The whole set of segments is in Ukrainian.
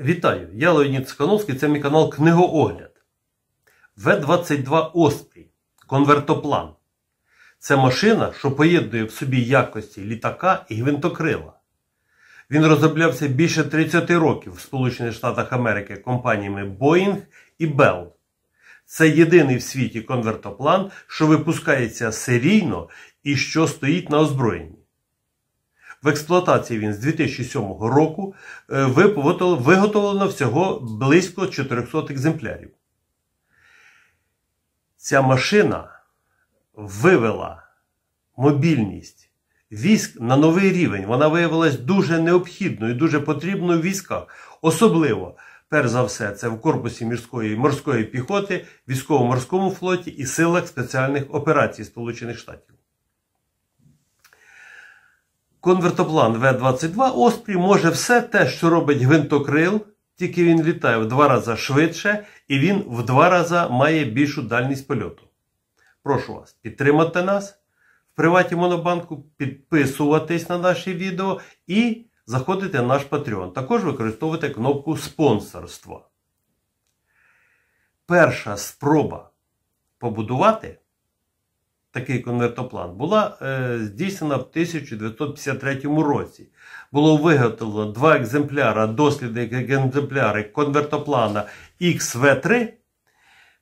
Вітаю! Я Леонід Цикановський, це мій канал Книгоогляд. В-22 Оспрій. Конвертоплан. Це машина, що поєднує в собі якості літака і гвинтокрила. Він розроблявся більше 30 років в Сполучених Штатах Америки компаніями Boeing і Bell. Це єдиний в світі конвертоплан, що випускається серійно і що стоїть на озброєнні. В експлуатації він з 2007 року е, виготовлено всього близько 400 екземплярів. Ця машина вивела мобільність військ на новий рівень. Вона виявилась дуже необхідною, дуже потрібною в військах. Особливо, перш за все, це в корпусі морської, морської піхоти, військово-морському флоті і силах спеціальних операцій Сполучених Штатів. Конвертоплан В-22 Оспрі може все те, що робить гвинтокрил, тільки він літає в два рази швидше і він в два рази має більшу дальність польоту. Прошу вас, підтримати нас в приваті Монобанку, підписуватись на наші відео і заходити на наш Patreon. Також використовуйте кнопку спонсорства. Перша спроба побудувати такий конвертоплан була е, здійснена в 1953 році. Було виготовлено два екземпляри, дослідні екземпляри конвертоплана XV3.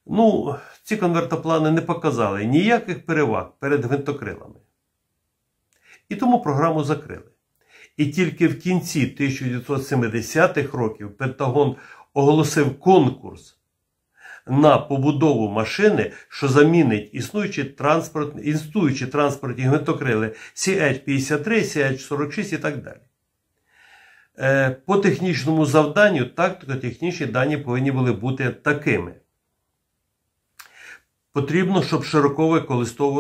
Ну, ці конвертоплани не показали ніяких переваг перед гвинтокрилами. І тому програму закрили. І тільки в кінці 1970-х років Пентагон оголосив конкурс на побудову машини, що замінить існуючі транспорт, існуючі транспортні гвинтокрили CH-53, CH-46 і так далі. Е, по технічному завданню тактико-технічні дані повинні були бути такими. Потрібно, щоб широко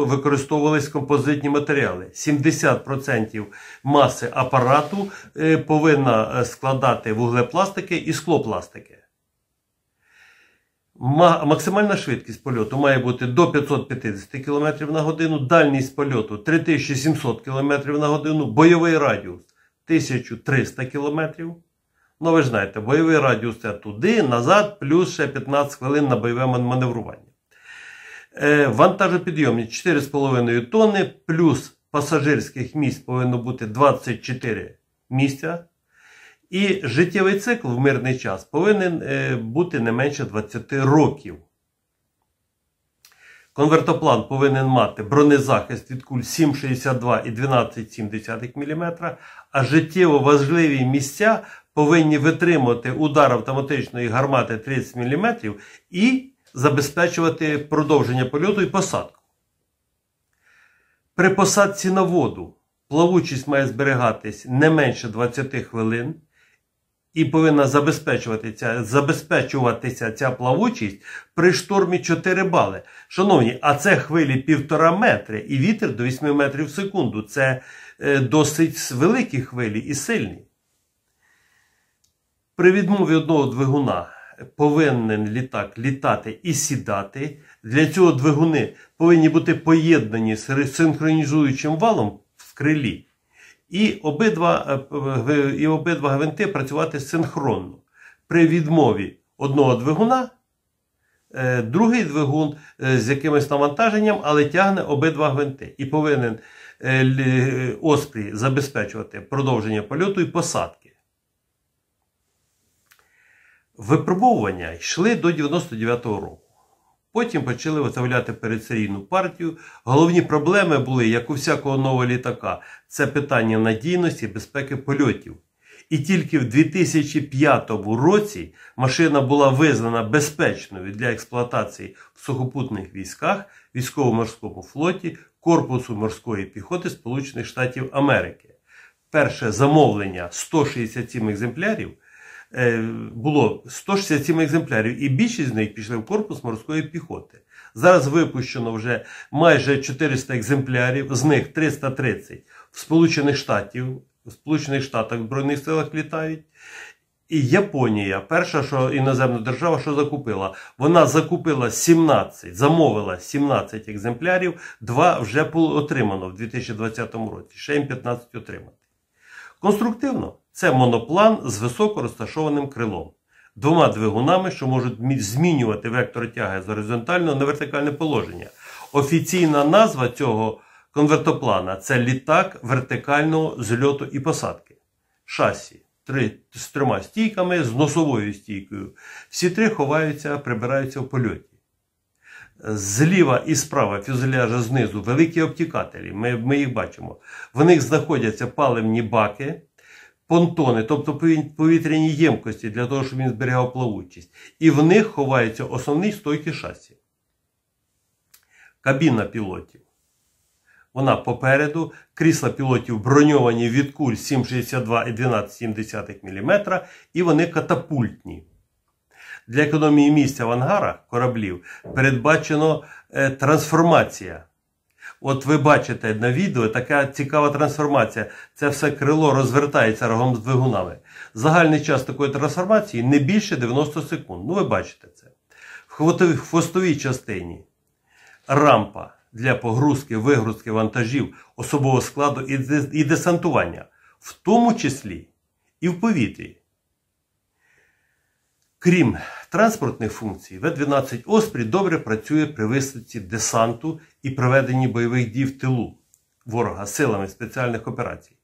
використовувались композитні матеріали. 70% маси апарату е, повинна е, складати вуглепластики і склопластики. Максимальна швидкість польоту має бути до 550 км на годину, дальність польоту 3700 км на годину, бойовий радіус 1300 км. Ну, ви ж знаєте, бойовий радіус це туди, назад, плюс ще 15 хвилин на бойове маневрування. Е, вантажопідйомність 4,5 тонни, плюс пасажирських місць повинно бути 24 місця. І життєвий цикл в мирний час повинен е, бути не менше 20 років. Конвертоплан повинен мати бронезахист від куль 7,62 і 12,7 мм, а життєво важливі місця повинні витримувати удар автоматичної гармати 30 мм і забезпечувати продовження польоту і посадку. При посадці на воду плавучість має зберігатись не менше 20 хвилин і повинна забезпечуватися забезпечуватися ця плавучість при штормі 4 бали. Шановні, а це хвилі 1,5 метри і вітер до 8 метрів в секунду. Це е, досить великі хвилі і сильні. При відмові одного двигуна повинен літак літати і сідати. Для цього двигуни повинні бути поєднані з синхронізуючим валом в крилі. І обидва е, і обидва гвинти працювати синхронно. При відмові одного двигуна, е, другий двигун е, з якимось навантаженням, але тягне обидва гвинти. І повинен Оспрій забезпечувати продовження польоту і посадки. Випробовування йшли до 99-го року. Потім почали виставляти передсерійну партію. Головні проблеми були, як у всякого нового літака, це питання надійності безпеки польотів. І тільки в 2005 році машина була визнана безпечною для експлуатації в сухопутних військах, військово-морському флоті, Корпусу морської піхоти Сполучених Штатів Америки. Перше замовлення 167 екземплярів. Е, було 167 екземплярів, і більшість з них пішли в корпус морської піхоти. Зараз випущено вже майже 400 екземплярів, з них 330 в Сполучених Штатів, в Сполучених Штатах Збройних силах літають. І Японія, перша що іноземна держава, що закупила, вона закупила 17, замовила 17 екземплярів, два вже отримано в 2020 році, ще їм 15 отримати. Конструктивно Це моноплан з високо розташованим крилом, двома двигунами, що можуть змінювати вектор тяги з горизонтального на вертикальне положення. Офіційна назва цього конвертоплана це літак вертикального зльоту і посадки. Шасі три, з трьома стійками, з носовою стійкою. Всі три ховаються, прибираються в польоті. Зліва і справа фюзеляжа знизу великі обтікателі. Ми, ми їх бачимо. В них знаходяться паливні баки, понтони, тобто пові- повітряні ємкості для того, щоб він зберігав плавучість. І в них ховаються основні стойки шасі. Кабіна пілотів. Вона попереду, крісла пілотів броньовані від куль 7,62 і 12,7 мм, і вони катапультні. Для економії місця в ангарах кораблів передбачено е, трансформація. От ви бачите на відео така цікава трансформація. Це все крило розвертається рогом з двигунами. Загальний час такої трансформації не більше 90 секунд. Ну, ви бачите це. В хвостовій- частині рампа для погрузки, вигрузки вантажів, особового складу і десантування, в тому числі і в повітрі. Крім транспортних функцій, В-12 Оспрі добре працює при висадці десанту і проведенні бойових дій в тилу ворога силами спеціальних операцій.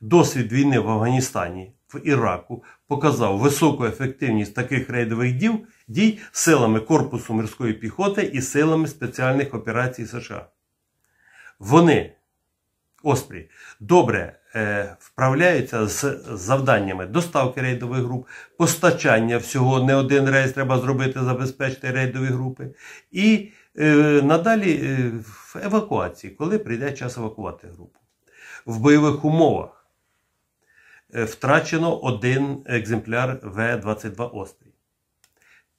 Досвід війни в Афганістані, в Іраку показав високу ефективність таких рейдових дій, дій силами Корпусу морської піхоти і силами спеціальних операцій США. Вони, Оспрі, добре вправляються з завданнями доставки рейдових груп, постачання всього не один рейс треба зробити, забезпечити рейдові групи, і е, надалі е, в евакуації, коли прийде час евакувати групу. В бойових умовах е, втрачено один екземпляр В-22 Острій.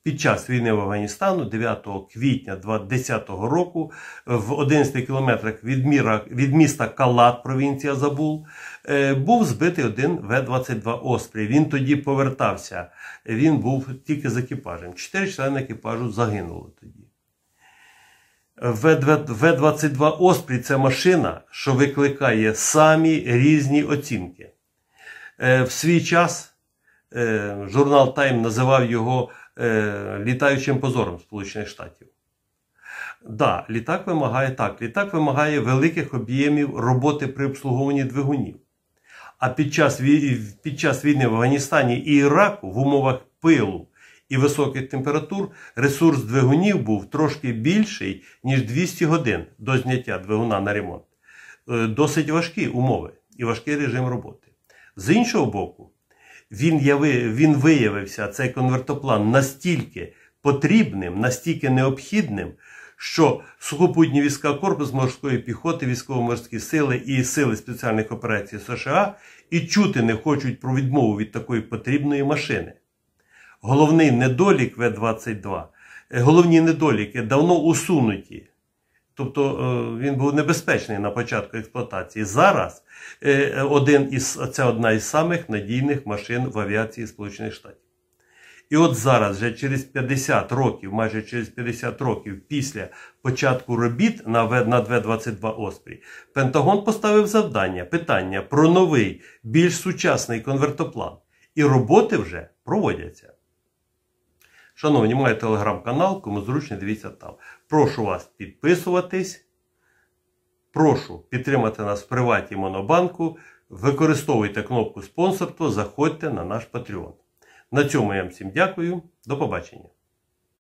Під час війни в Афганістану 9 квітня 2010 року в 11 кілометрах від, міра, від міста Калат, провінція Забул, е, був збитий один В-22 Оспрій. Він тоді повертався. Він був тільки з екіпажем. Чотири члени екіпажу загинули тоді. В-22 Оспрій це машина, що викликає самі різні оцінки. Е, В свій час е, журнал Тайм називав його е, літаючим позором Сполучених Штатів. Да, літак вимагає так. Літак вимагає великих об'ємів роботи при обслуговуванні двигунів. А під час, під час війни в Афганістані і Іраку в умовах пилу і високих температур ресурс двигунів був трошки більший, ніж 200 годин до зняття двигуна на ремонт. Е, Досить важкі умови і важкий режим роботи. З іншого боку, він, яви, він виявився, цей конвертоплан, настільки потрібним, настільки необхідним, що сухопутні війська Корпус морської піхоти, військово-морські сили і сили спеціальних операцій США і чути не хочуть про відмову від такої потрібної машини. Головний недолік В-22, е, головні недоліки давно усунуті. Тобто е, він був небезпечний на початку експлуатації. Зараз е, один із, це одна із самих надійних машин в авіації Сполучених Штатів. І от зараз, вже через 50 років, майже через 50 років після початку робіт на В- над В-22 Оспрій, Пентагон поставив завдання, питання про новий, більш сучасний конвертоплан. І роботи вже проводяться. Шановні, маю телеграм-канал, кому зручно дивіться там. Прошу вас підписуватись. Прошу підтримати нас в приваті Монобанку. Використовуйте кнопку спонсорство, заходьте на наш Patreon. На цьому я вам всім дякую. До побачення.